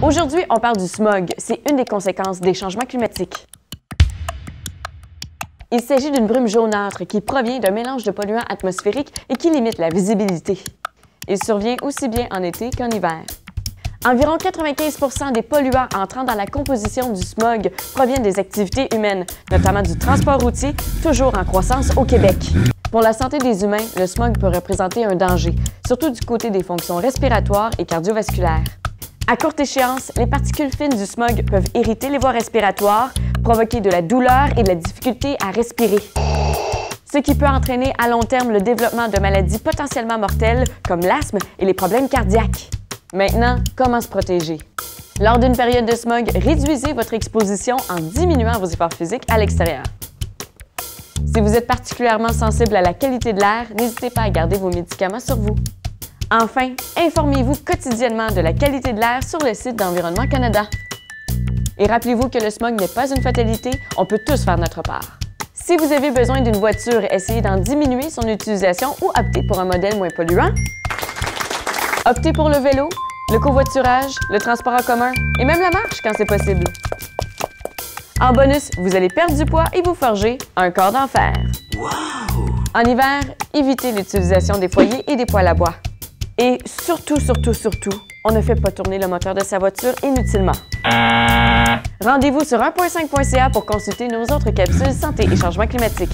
Aujourd'hui, on parle du smog. C'est une des conséquences des changements climatiques. Il s'agit d'une brume jaunâtre qui provient d'un mélange de polluants atmosphériques et qui limite la visibilité. Il survient aussi bien en été qu'en hiver. Environ 95% des polluants entrant dans la composition du smog proviennent des activités humaines, notamment du transport routier, toujours en croissance au Québec. Pour la santé des humains, le smog peut représenter un danger, surtout du côté des fonctions respiratoires et cardiovasculaires. À courte échéance, les particules fines du smog peuvent irriter les voies respiratoires, provoquer de la douleur et de la difficulté à respirer. Ce qui peut entraîner à long terme le développement de maladies potentiellement mortelles comme l'asthme et les problèmes cardiaques. Maintenant, comment se protéger? Lors d'une période de smog, réduisez votre exposition en diminuant vos efforts physiques à l'extérieur. Si vous êtes particulièrement sensible à la qualité de l'air, n'hésitez pas à garder vos médicaments sur vous. Enfin, informez-vous quotidiennement de la qualité de l'air sur le site d'Environnement Canada. Et rappelez-vous que le smog n'est pas une fatalité, on peut tous faire notre part. Si vous avez besoin d'une voiture, essayez d'en diminuer son utilisation ou optez pour un modèle moins polluant. Optez pour le vélo, le covoiturage, le transport en commun et même la marche quand c'est possible. En bonus, vous allez perdre du poids et vous forger un corps d'enfer. En hiver, évitez l'utilisation des foyers et des poêles à bois. Et surtout, surtout, surtout, on ne fait pas tourner le moteur de sa voiture inutilement. Rendez-vous sur 1.5.ca pour consulter nos autres capsules santé et changement climatique.